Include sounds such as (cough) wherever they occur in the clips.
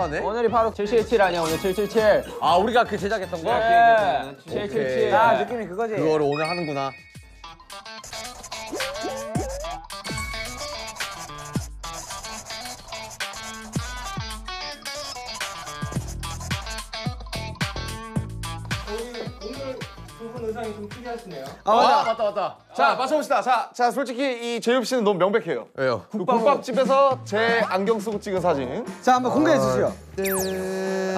하네. 오늘이 바로 777 아니야 오늘 777. 아 우리가 그 제작했던 거. 네. 777. 아 느낌이 그거지. 그거를 오늘 하는구나. 아 맞아. 아 맞다 맞다. 자 맞춰봅시다. 자, 자 솔직히 이 제이홉 씨는 너무 명백해요. 왜요? 그 국밥집에서 제 안경 쓰고 찍은 사진. 자 한번 공개해 주시죠.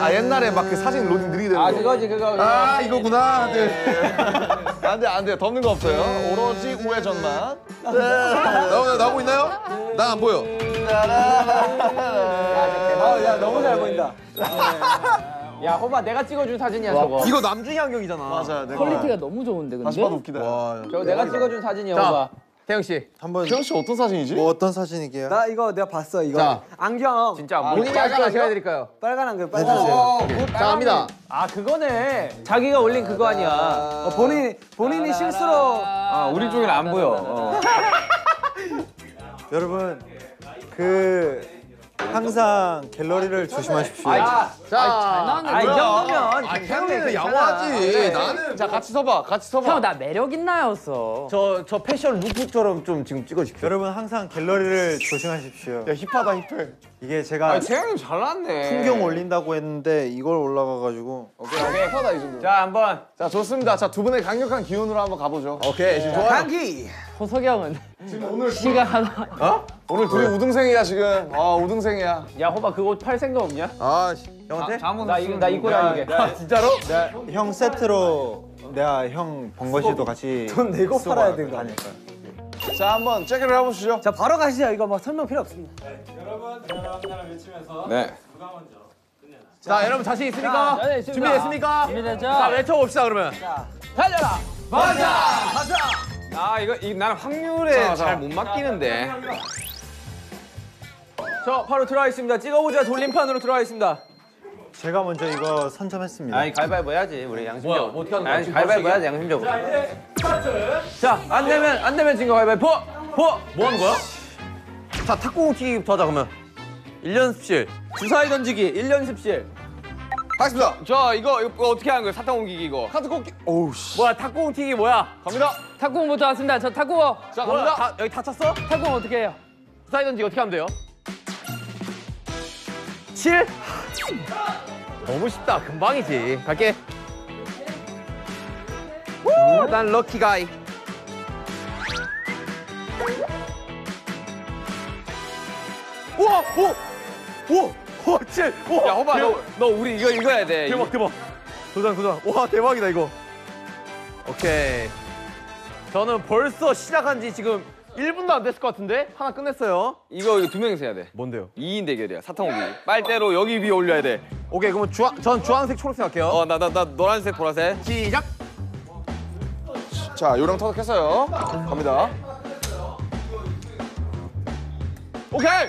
아 옛날에 막 그 사진 로딩 느리게 되는 아 거. 그거지 그거. 아 이거구나. 네. 안돼 안돼 덮는 거 없어요. 오로지 우회전만. 나오 나오고 있나요? 난 안 보여. 아야 너무 잘 보인다. 야 호바 내가 찍어준 사진이야 저거. 이거 남준이 안경이잖아. 맞아. 내가 quality가 너무 좋은데 근데. 다시 봐도 웃기다. 와. 저거 내가 찍어준 사진이야 자. 호바. 태형 씨. 한번 태형 씨 어떤 사진이지? 뭐 어떤 사진이게요? 나 이거 내가 봤어 이거. 자. 안경. 진짜 본인이 할까요? 제가 해드릴까요? 빨간 안경 빨간 안경. 자 갑니다. 아 그거네. 자기가 올린 그거 아니야. 어, 본인 본인이 실수로. 아 우리 쪽에는 안 보여. 어. (laughs) 여러분 그 항상 갤러리를 조심하십시오. 아, 자. 아, 이 정도면 아, 괜찮아. 양호하지. 나는 자 같이 서봐. 같이 서봐. 형 나 매력 있나였어. 저 저 패션 루프처럼 좀 지금 찍어주십시오. 여러분 항상 갤러리를 조심하십시오. 야 힙하다 힙해. 이게 제가 재영님 잘났네. 풍경 올린다고 했는데 이걸 올라가가지고 힙하다 이 정도. 자 한번 자 좋습니다. 자 두 분의 강력한 기운으로 한번 가보죠. 오케이 지금 좋아요. 감기. 호석이 형은 오늘 (laughs) 시가 하나. 오늘 둘이 우등생이야 지금. 아 우등생이야. 야 호바 그거 팔 생각 없냐? 아 씨, 형한테? 나 이거 나 입고 다니게. 진짜로? 형 세트로 내가 형 번거시도 같이 돈 내고 팔아야 갈 되는 거 거니까. 자 한번 체크를 해보시죠. 자 바로 가시죠. 이거 뭐 설명 필요 없습니다. 자 여러분 자신 있습니까? 자, 네. 준비됐습니까? 준비됐죠? 자 외쳐봅시다 그러면. 달려라. 맞아. 맞아. 아 이거 이 나는 확률에 자, 자. 잘못 맡기는데. 저 바로 들어와 있습니다. 찍어보자 돌림판으로 들어와 있습니다. 제가 먼저 이거 선점했습니다. 아니 가위바위보 해야지 우리 양심적으로. 뭐야, 뭐 어떻게 하는 거야? 아니 지금 가위바위보 해야지 양심적으로. 자안 되면 안 되면 진거 가위바위보. 보. 뭐 하는 거야? 자 탁구공 튀기부터 하자 그러면. 1연습실. 주사위 던지기 1연습실. 하겠습니다. 저 이거 이거 어떻게 하는 거예요? 사탕 옮기기 이거. 카드 꽂기. 오우 씨. 뭐야 탁구공 튀기 뭐야? 갑니다. 탁구공부터 왔습니다. 저 탁구공. 자 갑니다. 다, 여기 다쳤어? 탁구공 어떻게 해요? 주사위 던지기 어떻게 하면 돼요? 7? 너무 쉽다. 금방이지. 갈게. 우! 난 럭키 가이. 우와! 오! 오! 오! 7! 오! 야, 호바, 너, 너 우리 이거 읽어야 돼. 대박 대박. 도장 도장. 와 대박이다 이거. 오케이. 저는 벌써 시작한 지 지금 1분도 안 됐을 것 같은데? 하나 끝냈어요. 이거, 이거 두 명이서 해야 돼. 뭔데요? 2인 대결이야. 사탕 오기. 빨대로 여기 위에 올려야 돼. 오케이 그러면 주황 전 주황색 초록색 할게요. 어, 나, 나, 나 노란색, 보라색. 시작. 자 요령 터득했어요. 갑니다. 오케이.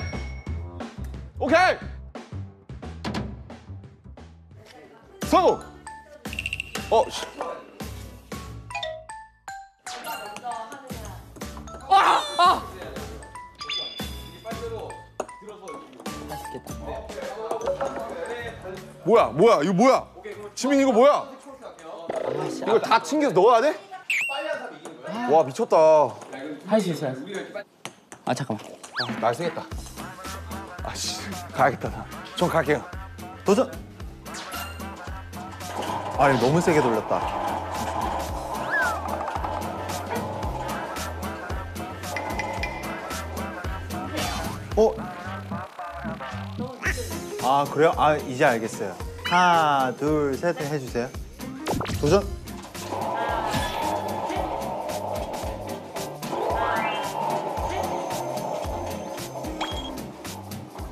오케이. 성공. 어. 씨. 뭐야 뭐야 이거 뭐야 지민 이거 뭐야 이거 다 챙겨서 넣어야 돼? 와 미쳤다 할 수 있어요. 아, 잠깐만. 날 쓰겠다 아씨 가야겠다 나. 전 갈게요 도전. 아니 너무 세게 돌렸다. 어? 아 그래요? 아 이제 알겠어요. 하나 둘 셋 해주세요. 도전.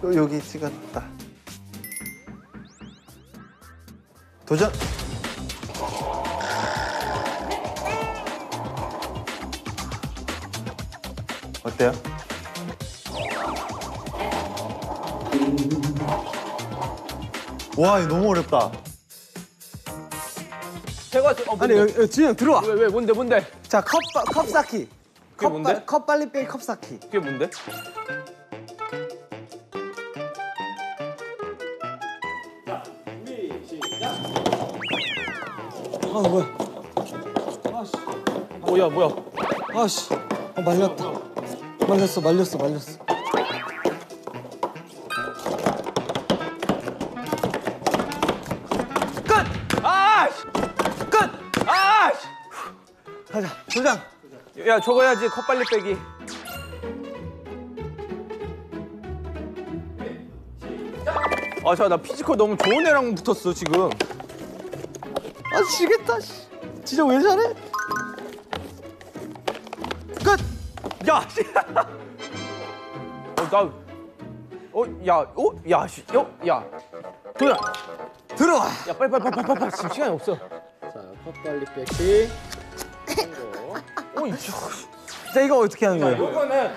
또 여기 찍었다. 도전. 어때요? 와, 이거 너무 어렵다. 제가 어, 뭔데? 아니 여기, 진영 들어와. 왜, 왜 뭔데 뭔데? 자, 컵, 컵 쌓기. 그게 컵, 뭔데? 바, 컵 빨리 빼기 컵 쌓기. 그게 뭔데? 아 뭐야? 어, 아씨. 뭐야 뭐야? 아씨. 아, 아, 아 말렸다. 말렸어, 말렸어, 말렸어. 끝! 아씨! 끝! 아씨! 가자, 도장. 야 저거 해야지 컵 빨리 빼기. 아, 자, 나 physical 너무 좋은 애랑 붙었어, 지금. 아 지겠다. 씨. 진짜 왜 잘해? 나. 어, 야, 어, 야, 씨, 어, 야. 도현. 들어와. 야, 빨리, 빨리, 빨리, 빨리, 빨리. 지금 시간이 없어. 빨리 뺏기. 어, 이자 이거 어떻게 하는 거예요? 이거는.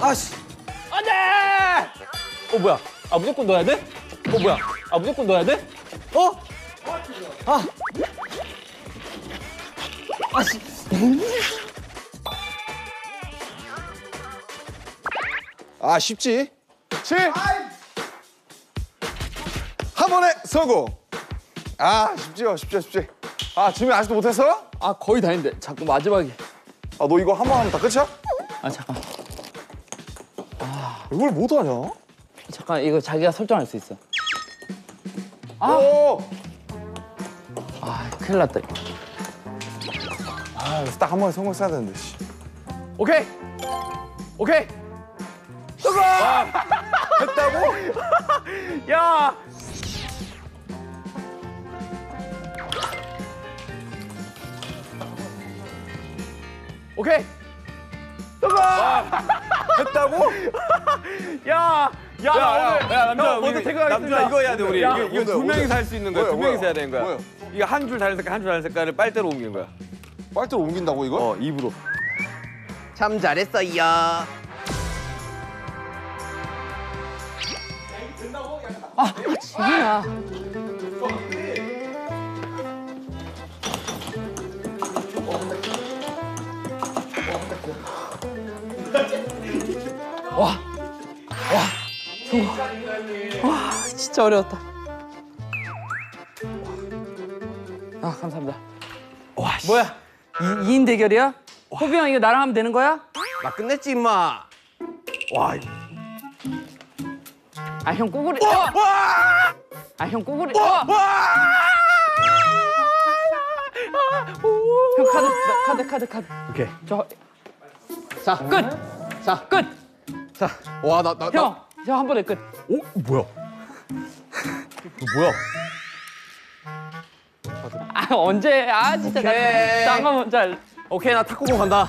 아씨. 안 돼! 어, 뭐야? 아, 무조건 넣어야 돼? 어, 뭐야? 아, 무조건 넣어야 돼? 어? 아. 아씨. 아 쉽지? 7한 번에 성공 아 쉽지요 쉽지 쉽지 아 지민 아직도 못했어? 아 거의 다 했는데 자꾸 마지막에. 아 너 이거 한 번 하면 다 끝이야? 아 잠깐. 이걸 못하냐? 잠깐 이거 자기가 설정할 수 있어. 오! 아 큰일 났다. 아딱한 번에 성공했어야 되는데 씨. 오케이. 오케이. 성공! 했다고? (laughs) 야! 오케이. 성공! 했다고? (laughs) 야! 야, 나 오늘 야, 남자, 형, 먼저 우리, 퇴근하겠습니다. 남자 이거 해야 돼 우리. 야, 이거, 이거 두 뭔데, 명이서 할 수 있는 거야. 뭐야, 두 명이서 뭐야? 해야 되는 거야. 뭐야? 이거 한 줄 다른 색깔, 한 줄 다른 색깔을 빨대로 옮기는 거야. 빨대로 옮긴다고 이거? 어, 입으로. 참 잘했어요. 지민아. 와. 와. 성공. 와, 진짜 어려웠다. 아, 감사합니다. 와, 뭐야? 2, 인 대결이야? 호비 형 이거 나랑 하면 되는 거야? 나 끝냈지, 임마. 와, 아, 형 꼬구리. 어! 아, 형 꼬구리. 어! 형 카드, 나- 카드, 카드, 카드. 오케이. 저, 자, 끝. 자, 끝. 와, 나, 나, 형, 형한 번에 끝. 오, 뭐야? 뭐야? 아, 언제? 아, 진짜 나, 오케이. 나가 먼저 할래. 오케이, 나 탁구공 간다.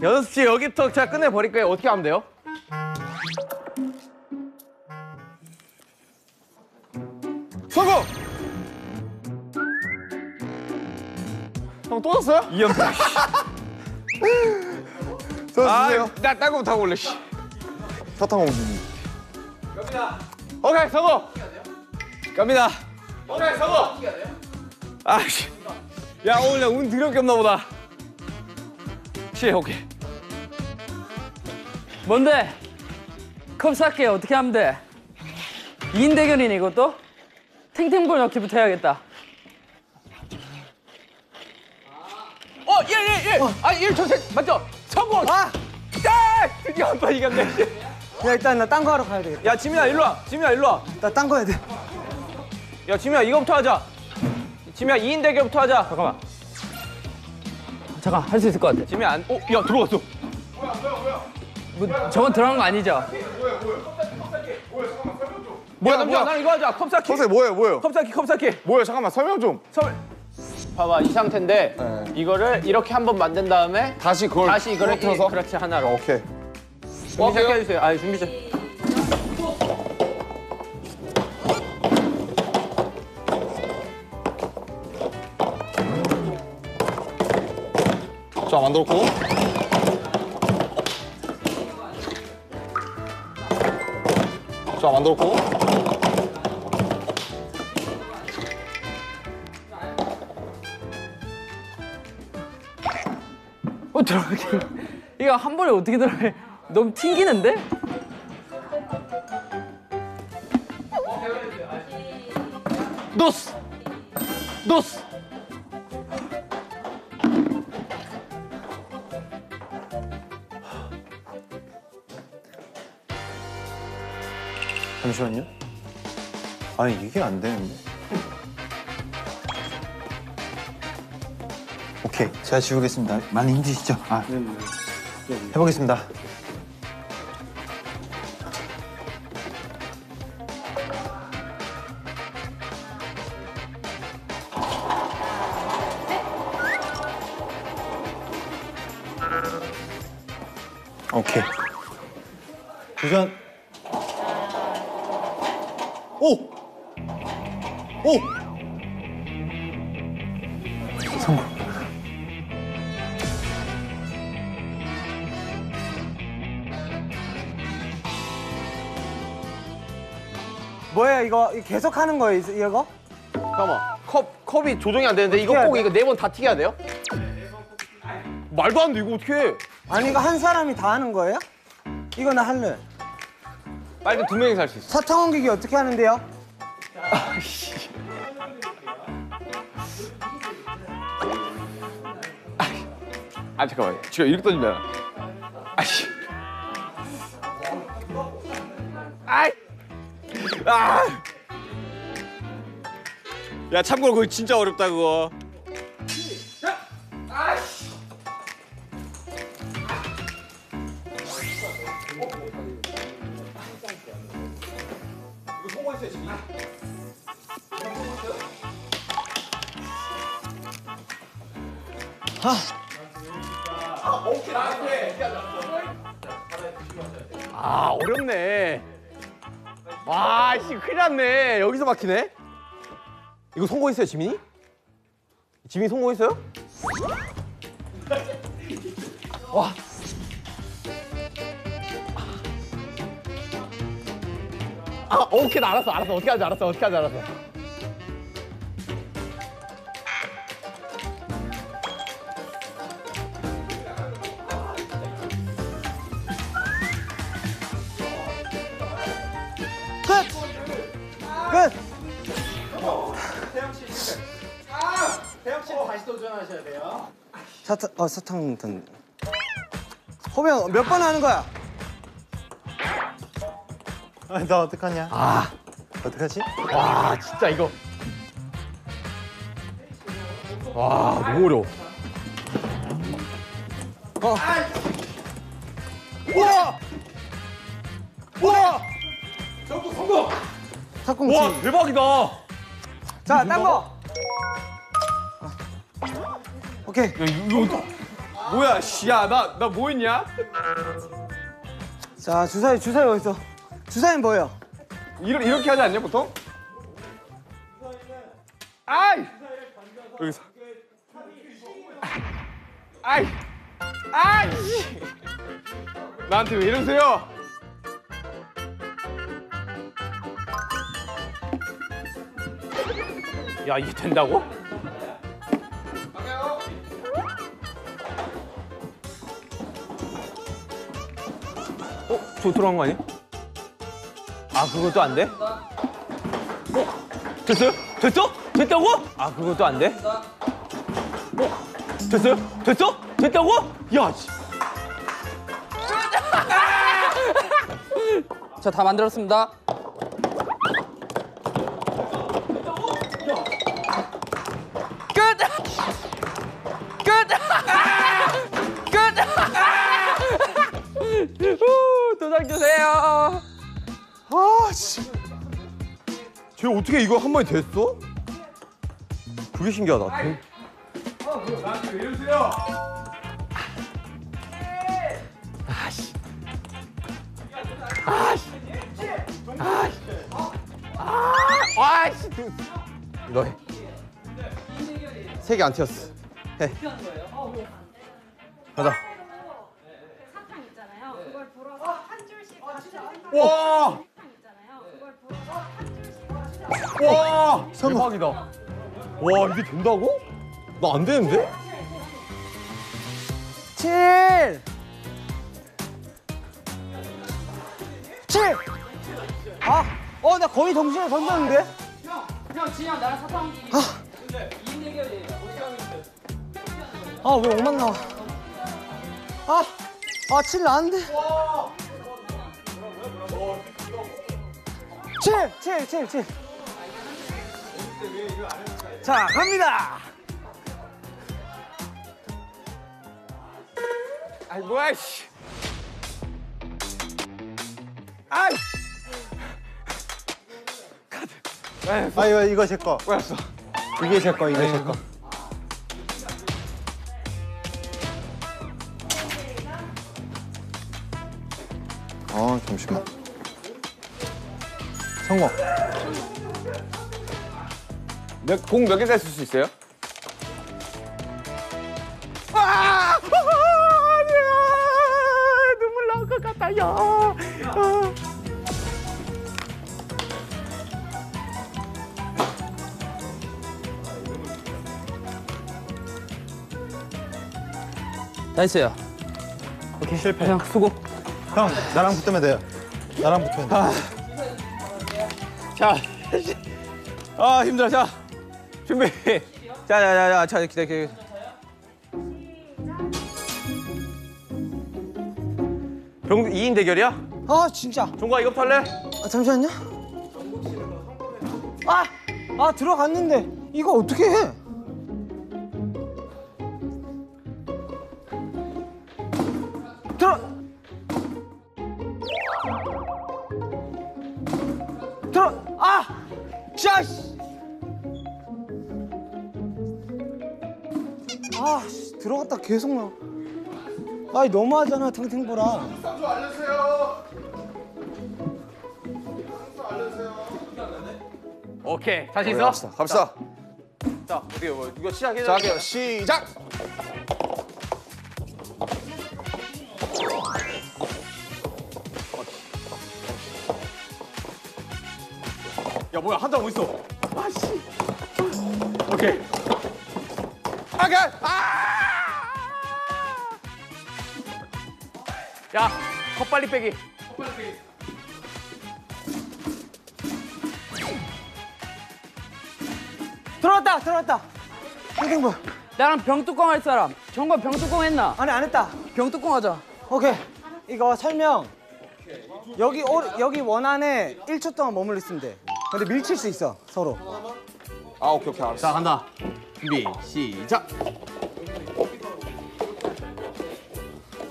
연습 씨 여기부터 제가 끝내 버릴 거예요. 어떻게 하면 돼요? 성공! 형 또 졌어요? 저 주세요 (laughs) 나 탁구부터 하고 올래, 씨. 사탕 옮기기 오케이, 성공! 갑니다. 오케이, 성공! 아씨. 야 오늘 운 드럽게 없나 보다. 씨, 오케이. 뭔데? 컵 쌀게 어떻게 하면 돼? 2인 대결이네 이것도? 탱탱볼 넣기부터 해야겠다. 어, 예, 예, 예! 아, 1, 2, 3, 맞죠? 성공! 아, 야! 드디어 한번 이겼네. 야 일단 나 딴 거 하러 가야 되겠다. 야, 지민아, 일로 와. 지민아, 일로 와. 나 딴 거 해야 돼. 야, 지민아, 이거부터 하자. 지민아, 2인 대결부터 하자. 잠깐만. 잠깐 할 수 있을 것 같아. 지민아, 안, 어, 야, 들어갔어. 뭐 저건 들어간 거 아니죠? 뭐야, 야, 남자, 뭐야? 난 이거 하자. 컵 쌓기. 선생 뭐예요 뭐예요? 컵 쌓기, 컵 쌓기. 뭐예요 잠깐만 설명 좀 설. 봐봐, 이 상태인데 네. 이거를 이렇게 한 번 만든 다음에 다시 그걸 다시 이거를? 이- 그렇지 하나로. 오케이 준비 시작해 주세요. 아, 준비 시 자, 만들었고. 자, 만들었고. 어, 들어가게. 이거 한 번에 어떻게 들어가? 너무 튕기는데? 노스! 잠시만요. 아니 이게 안 되는데. 오케이, 제가 지우겠습니다. 많이 힘드시죠? 아, 해보겠습니다. 오케이. 도전. 이거 계속 하는 거예요 이- 이거? 잠깐만 컵 컵이 조정이 안 되는데 이거 꼭 이거 네 번 다 튀겨야 돼요? 말도 안 돼 이거 어떻게 해? 아니 이거 한 사람이 다 하는 거예요? 이거 나 할래. 빨리 두 명이서 할수 있어. 사탕 옮기기 어떻게 하는데요? 아 잠깐만 지금 이렇게 던지면 야 참고로 그거 진짜 어렵다 그거 아 어렵네. 와 씨 큰일 났네. 여기서 막히네. 이거 성공했어요 지민이? 지민이 성공했어요? 와. 아 오케이 나 알았어 알았어 어떻게 하지 알았어 어떻게 하지 알았어. 사탕 어 사탕 던. 호명 몇 번 하는 거야? 아, 나 어떡하냐? 아. 어떡하지? 와 진짜 이거 와 너무 어려워 어. 우와 우와 탁구치. 와 대박이다 자, 딴 거. 오케이. 야 이거 이거 뭐야 씨야 나 나뭐 했냐 자, 주사위 주사위 어디 있어? 주사위는 뭐예요? 이렇게 이렇게 하지 않냐 보통 아이 여기서 아이 아이 씨. 나한테 왜 이러세요 야 이게 된다고? 저 들어간 거 아니야? 아 그것도 안 돼? 어? 됐어요? 됐어? 됐다고? 아 그것도 안 돼? 어? 됐어요? 됐어? 됐다고? 야 씨. (laughs) 자, 다 만들었습니다. 끝! 끝! (laughs) 끝! (laughs) 후, 도장 주세요. 아 씨 쟤 어떻게 이거 한 번에 됐어? 그게 신기하다 나한테 왜 이러세요 아씨 너 해. 세 개 안 튀었어. 해. 가자. 사탕 있잖아요. 그걸 불어서 한 줄씩 와! 와! 대박이다 와 이게 된다고? 나 안 되는데? 7 7 아, 어, 나 거의 동시에 던졌는데? 형 진영 나랑 사탕. 아. 2인 대결이에요. 어떻게 하면 돼? 아왜 5만 나와? 아, 아, 7 나왔는데? 7, 7, 7, 7. 자, 갑니다. 아이 뭐야 씨. 아이. 아 이거 이거 제 거. 뭐였어? 이게 제 거, 이게 제 거. 어 잠시만. 성공. 몇 공 몇개잘쓸수 있어요? 나이스요. 오케이 실패. 형 수고. 형 나랑 붙으면 돼요. 나랑 붙으면 돼. 자, 아 힘들어. 자, 준비. 자, 자, 자, 자, 자, 기다려, 기다려. 병 2인 대결이야? 아, 진짜. 종과 이거 탈래? 아, 잠시만요. 아, 아 들어갔는데 이거 어떻게 해? 계속 나. 아이 너무하잖아 탱탱보라. 오케이. 자신 있어? 갑시다. 갑시다. 자, 어떻게 뭐 이거 시작해. 자, 할게요. 시작. 야, 뭐야? 한장 어디 있어? 아씨. 오케이. 아가. 아! 야, 컵 빨리 빼기. 들어왔다 들어왔다. 탱탱볼. 나랑 병뚜껑 할 사람. 정과 병뚜껑 했나? 아니 안 했다. 병뚜껑 하자. 오케이. 이거 설명. 여기 오, 여기 원 안에 1초 동안 머물러 있으면 돼. 근데 밀칠 수 있어 서로. 아, 오케이, 오케이. 알았어. 자, 간다. 준비, 시작.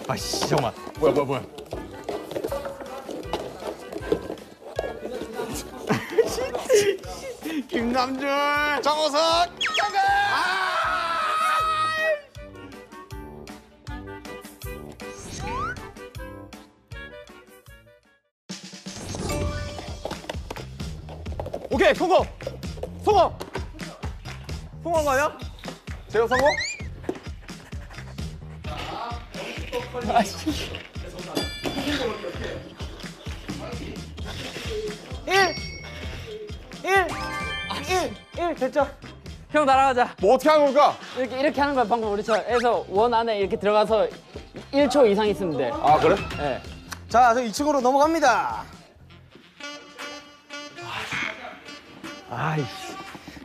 아씨, 잠깐만. 뭐야, 뭐야, 뭐야. (laughs) 김남준. 정호석. 정가. 오케이, 성공. 성공. 성공한 거 아니야? 제가 성공? 일, 일, 일, 일 됐죠? 형 하자. 뭐 어떻게 하는 걸까? 이렇게 이렇게 하는 거야 방금 우리처럼. 해서 원 안에 이렇게 들어가서 1초 이상 있으면 돼. 아, 그래? 예. 자, 저 2층으로 넘어갑니다. 아이씨.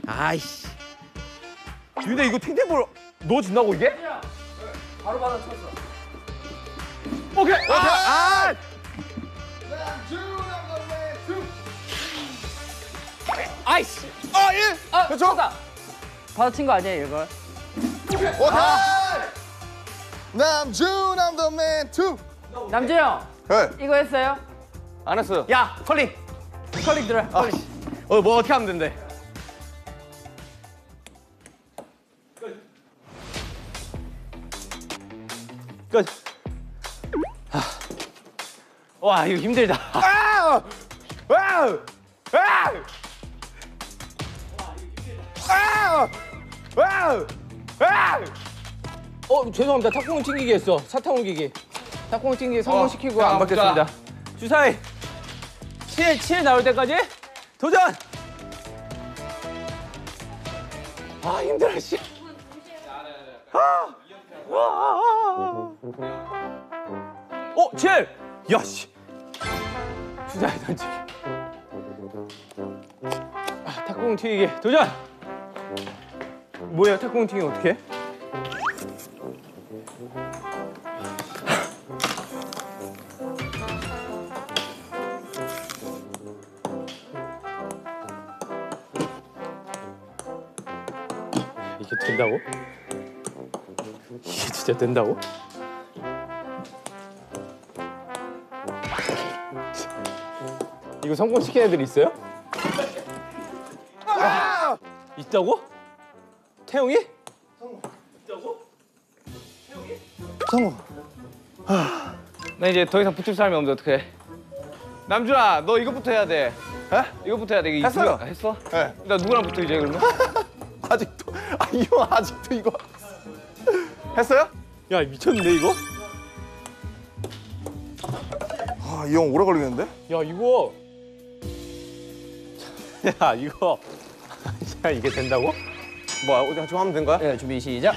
아이씨. 근데 이거 탱탱볼 넣어진다고 이게? 바로 받아쳤어. 오케이. 아, 아. 아이씨. 아, 1. 아, 그렇죠? 쳤다. 받아친 거 아니야 이걸? 오케이. 남주 남더맨 2. 남주 형 네. 이거 했어요? 안 했어요. 야, 컬링. 컬링 들어. 컬링. 어, 뭐 어떻게 하면 된대? 끝. 아. 와, 이거 힘들다. 아! 아! 아! 아! 아! 아! 어, 죄송합니다. 탁구공 튕기기 했어. 사탕 옮기기. 탁구공 튕기기 성공시키고 어, 안 자, 받겠습니다. 주사위 7, 7 나올 때까지 도전! 아, 힘들어, 씨. 아! 와! 어, 7! 야, 씨. 주사위 던지기. 아, 탁구. 탁구공 튀기기 도전. 뭐야 탁구공 튀기기 어떻게? 해? 이게 된다고? 이게 진짜 된다고? 이거 성공시킨 애들 있어요? 있다고? 태용이? 성우. 나 이제 더 이상 붙을 사람이 없는데 어떡해 남준아 너 이것부터 해야 돼 에? 이것부터 해야 돼 이거 했어요. 누가- 했어? 네. 나 누구랑 붙어 이제 그러면? (laughs) 아직도 아 이형 아직도 이거 했어요? 야 미쳤는데 이거? 아 이 형 오래 걸리겠는데? 야 이거 (laughs) 야 이거 (laughs) 야 이게 된다고? 뭐야 어디 좀 하면 된 거야? 네, 준비 시작.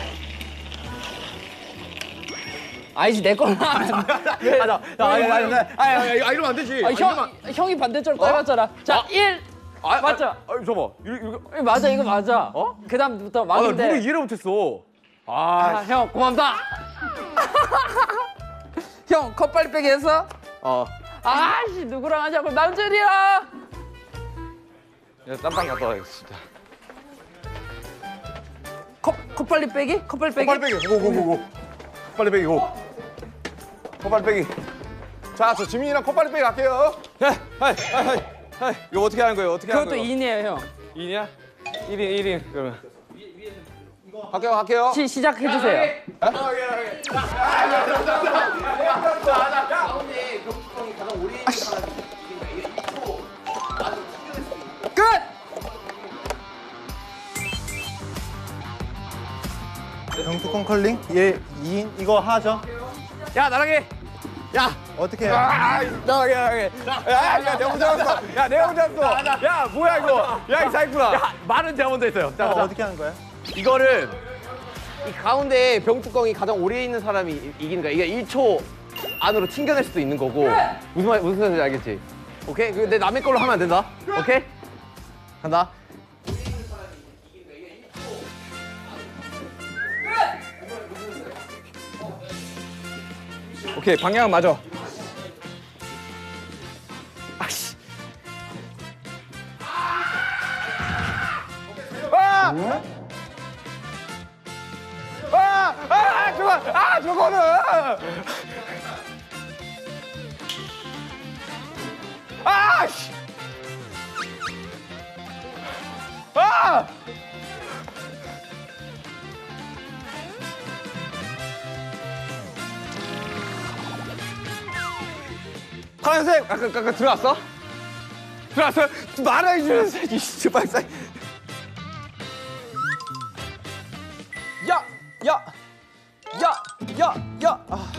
아니지 내 하면 안 돼. (laughs) 아나 아니 아니 아니 아 이러면 안 되지 아, 형, 형이 반대쪽으로 따라갔잖아. 자, 일 아, 맞죠? 아, 아 잠깐만 이거 이거 예, 맞아, 이거 맞아. 어? 그 다음부터 막인데. 누구 이해를 못했어 아, 형, 고맙다. 형, 컵 빨리 빼기 했어? 어 아씨, 누구랑 하자고. 남준이야. 야, 땀방 갔다 와야겠어 진짜 컵, 컵 빨리 빼기? 컵 빨리 빼기? 빨리 빼기 고고고고 빨리 빼기 고 컵빨리 빼기 자 저 지민이랑 컵빨리 빼기 갈게요 야 하이 하이 하이 하이 이거 어떻게 하는 거예요 어떻게 하는 그것도 거예요? 2인이에요, 형. 2인이야? 1인 1인 그러면 갈게요 갈게요 시, 시작해주세요. 끝! 병뚜껑 컬링? 얘 2인? 이거 하죠? 야 나랑 해 어떻게 해요? 아, 나가게 나가게 야, 야, 내가 먼저 했어 야 내가 먼저 했어 야 뭐야 이거 야이 사이구나 야 말은 제가 먼저 했어요 자, 어, 자. 어떻게 하는 거야? 이거를 이 가운데 병뚜껑이 가장 오래 있는 사람이 이- 이기는 거야. 이게 1초 안으로 튕겨낼 수도 있는 거고. 무슨 말 무슨 소리인지 알겠지? 오케이? 근데 남의 걸로 하면 안 된다. 오케이? 간다. 오케이 방향 맞아. 아씨. 아! 아! 아! 저거! 아! 저거는! 아! 씨! 아! 파란색 아까 아까 들어왔어? 들어왔어? 말해주면서 이 진짜 빨리 빨리. 야! 야! 야! 야! 야! 아.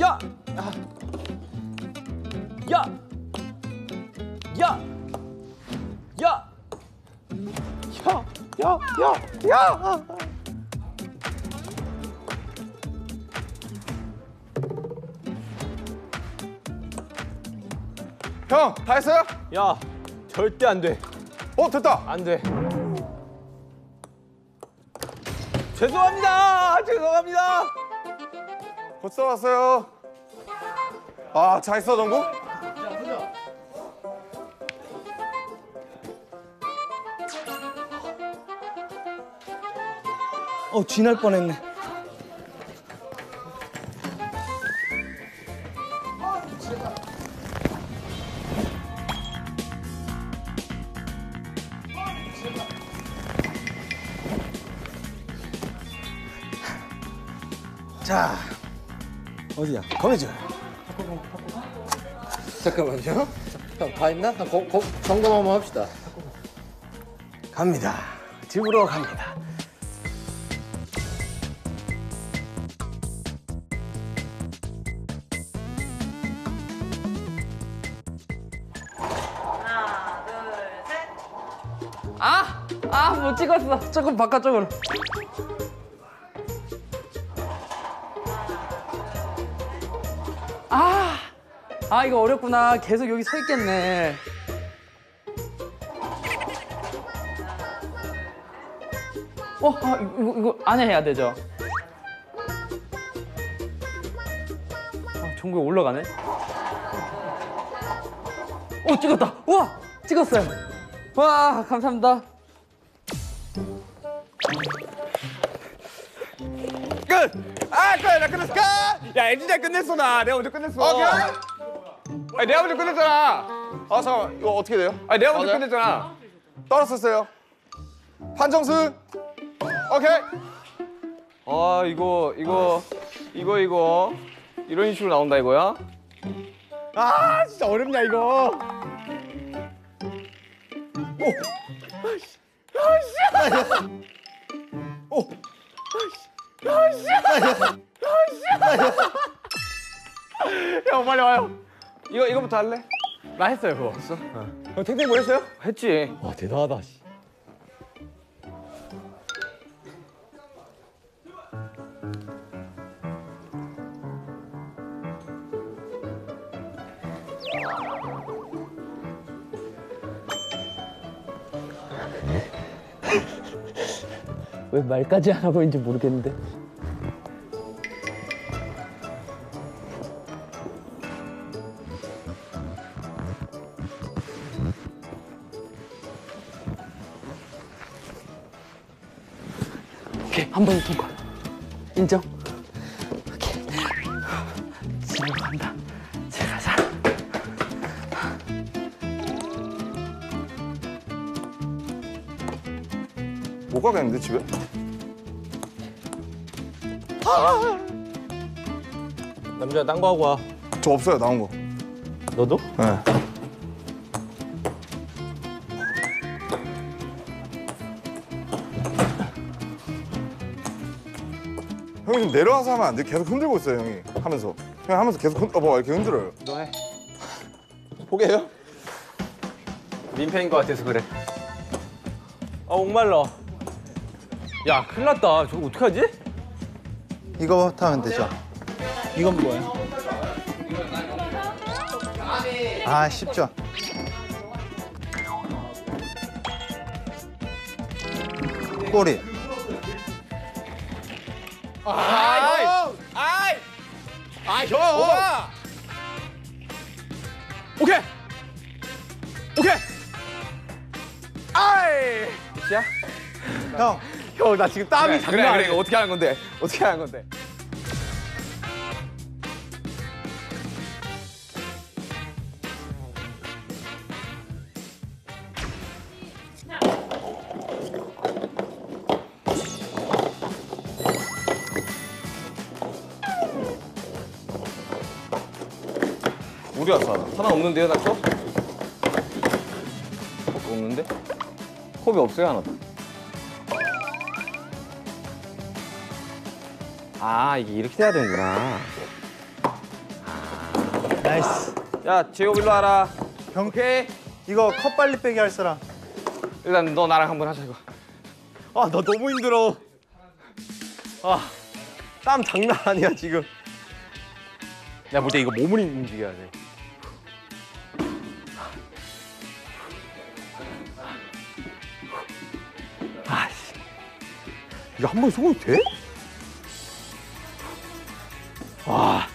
야! 아. 야! 야! 야! 야! 야! 야! 야! 형 다 했어요? 야! 절대 안 돼. 어 됐다 안 돼. 죄송합니다. 죄송합니다. 벌써 왔어요 아 잘했어 정국? 어, 쥐날 뻔했네. 어디야? 거미줄. 잠깐만요. 형, 다? 한 거, 거, 점검 한번 합시다. 갑니다. 집으로 갑니다. 아! 아, 못 찍었어. 조금 바깥쪽으로. 이거 어렵구나. 계속 여기 서 있겠네. 어, 아, 이거, 이거, 안에 해야 되죠? 아, 종국이 올라가네. 오, 찍었다. 우와, 찍었어요. 와, 감사합니다. 끝! 아, 끝! 나 끝냈어! 끝! 야, 진짜 끝냈어, 나. 내가 먼저 끝냈어. 오케이. 아니, 내가 먼저 끝냈잖아. 아 잠깐 이거 어떻게 돼요? 아니, 내가 먼저 맞아요? 끝냈잖아. 떨었었어요. 판정승. 오케이. 아, 이거, 이거, 이거, 이거. 이런 식으로 나온다, 이거야? 아, 진짜 어렵냐, 이거. 형, 빨리 와요. 이거, 이거부터 할래? 나 했어요, 그거. 했어? 형, 탱탱 뭐 했어요? 했지. 와, 대단하다, 씨. 왜 말까지 안 하고 있는지 모르겠는데. 오케이, 한 번에 통과. 인정? 오케이. 집에 간다. 집에 가자. 못 가겠는데 집에? 남자 딴 거 하고 와. 저 없어요 나온 거. 너도? 네. 내려와서 하면 안 돼? 계속 흔들고 있어요 형이 하면서 형 하면서 계속 흔, 어, 뭐 이렇게 흔들어요 너 해. (laughs) 포기해요? 민폐인 것 같아서 그래. 아 목말라. 야 큰일 났다. 저거 어떡하지? 이거부터 하면 되죠. 이건 뭐야? 아 쉽죠. 꼬리. 아이! 아이, 형! 오케이! 오케이! 아이! 자, 형 형, 나 지금 땀이 그래, 장난 그래, 아니야. 그래. 이거 어떻게 하는 건데? 어떻게 하는 건데? 하나 없는데요, 나 거? 없는데? 컵이 없어요, 하나도. 아, 이게 이렇게 돼야 되는구나. nice. 야, 제이홉 일로 와라. 형 오케이. 이거 컵 빨리 빼기 할 사람. 일단 너 나랑 한번 하자, 이거. 아, 나 너무 힘들어. 아, 땀 장난 아니야, 지금. 야, 근데 이거 몸을 움직여야 돼. 이거 한 번에 성공이 돼? 와.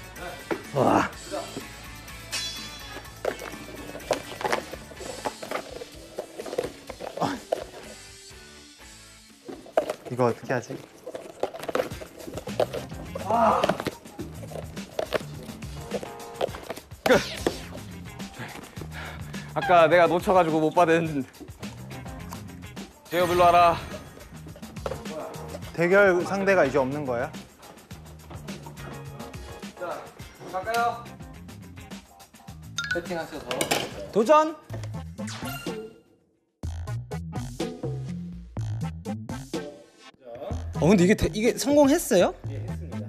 와. 이거 어떻게 하지? 아까 내가 놓쳐가지고 못 받은 제이홉 일로 와라. 대결 상대가 이제 없는 거야? 갈까요? 도전! 어 근데 이게 대- 이게 성공했어요? 예 했습니다.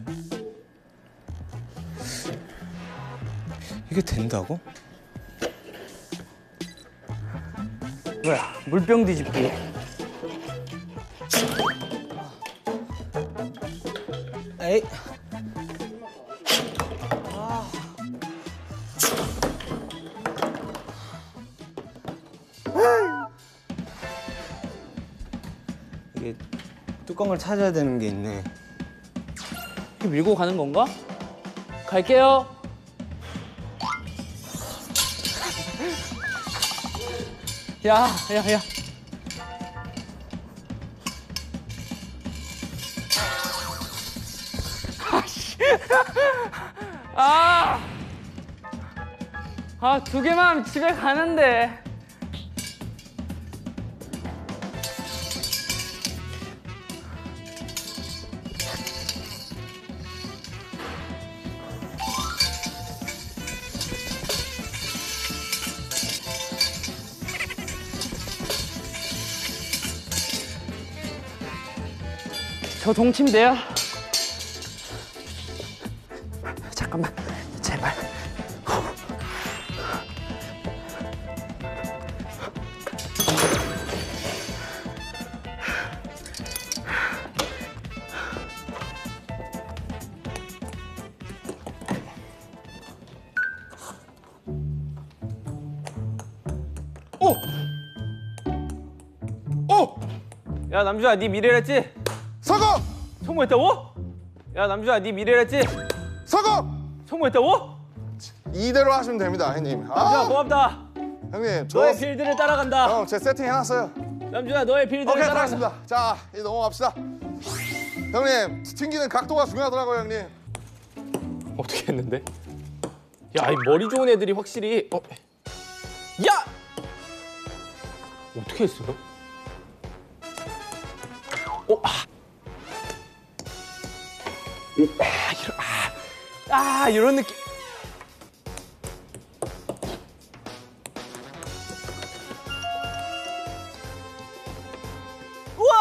이게 된다고? 뭐야, 물병 뒤집기. 에이 이게 뚜껑을 찾아야 되는 게 있네. 이렇게 밀고 가는 건가? 갈게요. (laughs) 야, 야, 야. 아, 두 개만 하면 집에 가는데. 저 동침돼요. 야 남준아 네 미래랬지? 성공! 성공했다고? 야 남준아 네 미래랬지? 성공! 성공했다고? 이대로 하시면 됩니다, 형님. 야 아, 고맙다 형님, 저 너의 빌드를 따라간다 형, 제 세팅 해놨어요. 남준아 너의 빌드를 오케이, 따라간다 들어갔습니다. 자, 이제 넘어갑시다. 형님, 튕기는 각도가 중요하더라고요, 형님. 어떻게 했는데? 야, 이 머리 좋은 애들이 확실히 어. 야! 어떻게 했어요? 어, 아. 아, 이런, 아, 아, 이런 느낌. 우와!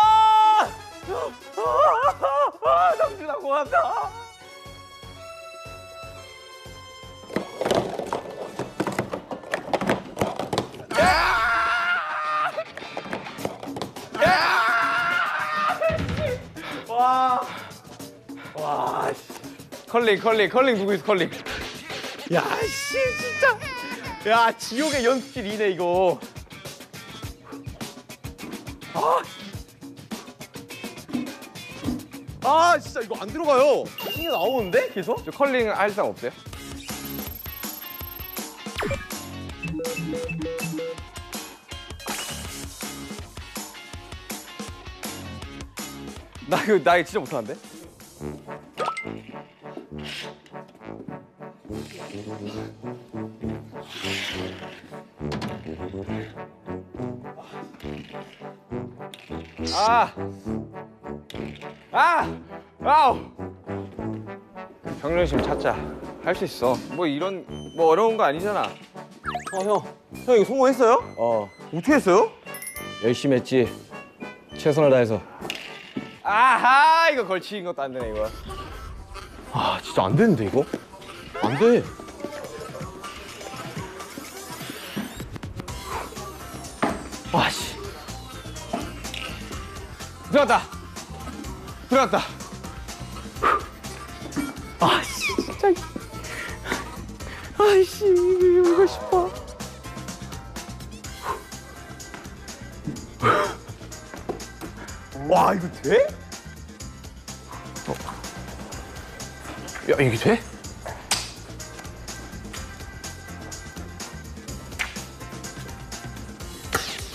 아, 아, 남준아 고맙다. 와. 와, 씨. 컬링, 컬링, 컬링 누구 있어, 컬링. 야, 씨, 진짜. 야, 지옥의 연습실이네, 이거. 아. 아, 진짜 이거 안 들어가요. 신이 나오는데, 계속? 저 컬링 할 생각 없어요? 나 이거 나 이거 진짜 못하는데? 아! 아! 아우! 평정심 찾자. 할 수 있어. 뭐 이런 뭐 어려운 거 아니잖아. 어, 형. 형 이거 성공했어요? 어, 어떻게 했어요? 열심히 했지. 최선을 다해서. 아하, 이거 걸치는 것도 안 되네, 이거. 아, 진짜 안 되는데, 이거? 안 돼. 와, 씨. 들어갔다. 들어갔다. 아, 씨, 진짜. 아이씨, 울고 싶어. 와, 이거 돼? 어. 야, 이게 돼?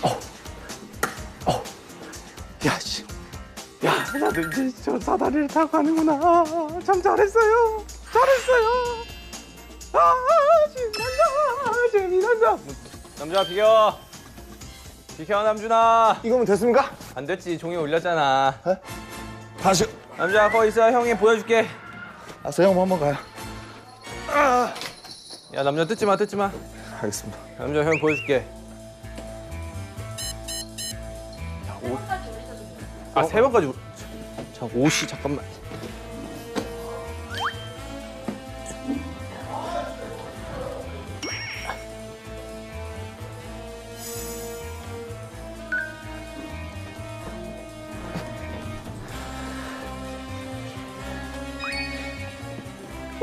어. 어. 야, 씨. 야, 나도 이제 저 사다리를 타고 가는구나. 참 잘했어요. 잘했어요. 아, 신난다. 재미난다. 남준아 비켜. 비켜 남준아. 이거면 됐습니까? 안 됐지. 종이 올렸잖아. 다시. 남준아 거기 있어. 형이 보여줄게. 아서 형 한번 가요. 야 남준아 뜯지 마 뜯지 마. 알겠습니다. 남준아 형 보여줄게. 아, 세 번까지. 올- 자, 옷이 잠깐만.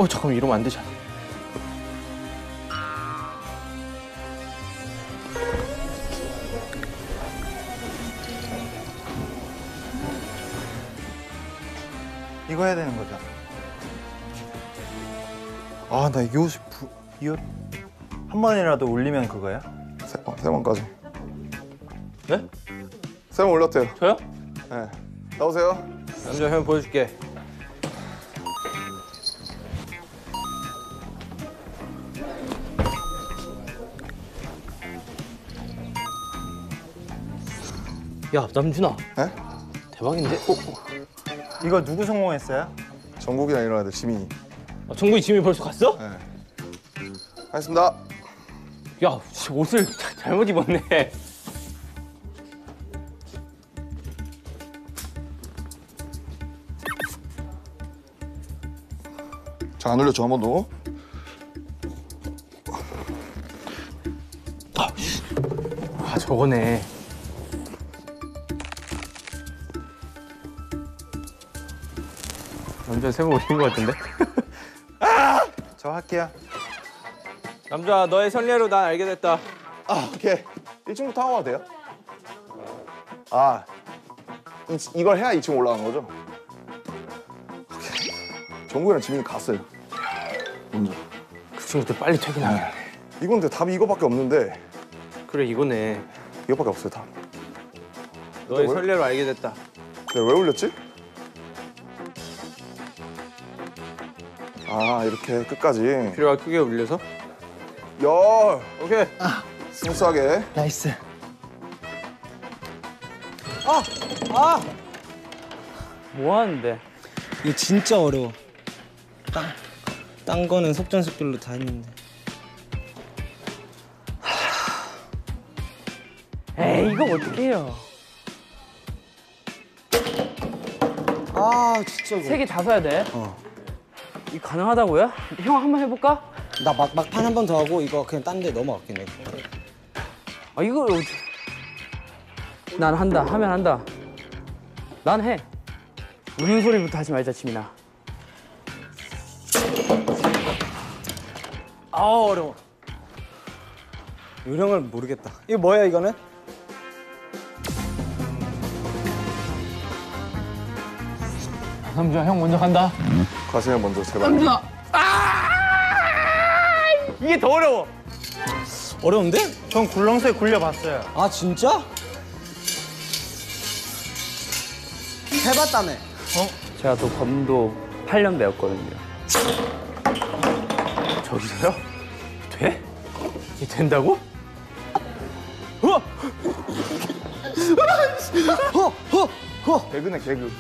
어, 잠깐만 이러면 안 되잖아. 이거 해야 되는 거죠? 아, 나 이 옷이 부, 이 옷. 한 번이라도 올리면 그거야? 세 번, 세 번까지. 네? 세 번 올렸대요. 저요? 네. 나오세요. 남자 형 보여줄게. 야 남준아 네? 대박인데? 어? 이거 누구 성공했어요? 정국이랑 일어나야 돼, 지민이. 아, 정국이 지금 벌써 갔어? 네. 하겠습니다. 야 씨, 옷을 자- 잘못 입었네. 자, 안 올렸죠, 한 번도. 아 저거네. 남자 세번 올린 것 같은데? (laughs) 저 할게요. 남자 너의 선례로 난 알게 됐다. 아, 오케이. 1층부터 하고 가도 돼요? 아, 이, 이걸 해야 2층 올라가는 거죠? 오케이. 정국이랑 지민이 갔어요. 먼저. 그 친구들 빨리 퇴근하게. 이건 근데 답이 이거밖에 없는데 그래 이거네. 이거밖에 없어요, 답. 너의 뭘? 선례로 알게 됐다. 내가 왜 올렸지? 아, 이렇게 끝까지. 필요가 크게 올려서. 열. 오케이. smooth하게. nice. 아! 뭐 하는데? 이거 진짜 어려워. 딴, 딴 거는 속전속결로 다 했는데. 에이 이거 어떻게 해요? 아, 진짜 이거. 세개다 써야 돼. 어. 이 가능하다고요? 형 한번 해볼까? 나 막, 막판 한 번 더 하고 이거 그냥 딴 데 넘어갈게, 내가. 아 이걸 어떻게? 난 한다. 하면 한다. 난 해. 우는 소리부터 하지 말자, 지민아. 아, 어려워. 요령을 모르겠다. 이거 뭐야, 이거는? 남준아 형 먼저 간다. 가세요, 먼저, 제발. 이게 더 어려워. 어려운데? 전 굴렁쇠 굴려봤어요. 아, 진짜? 해봤다며. 제가 또 검도 8년 배웠거든요. 저기서요? 돼? 이게 된다고? 우와! 개그네, 개그.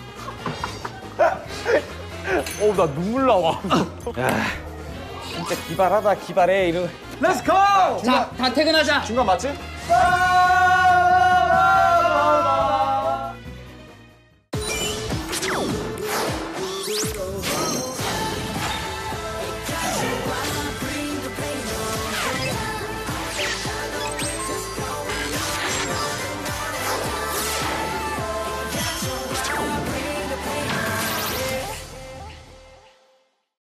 어, 나 눈물 나와. 진짜 기발하다, 기발해. 이러. 자, 다 퇴근하자. 중간 맞지? 아!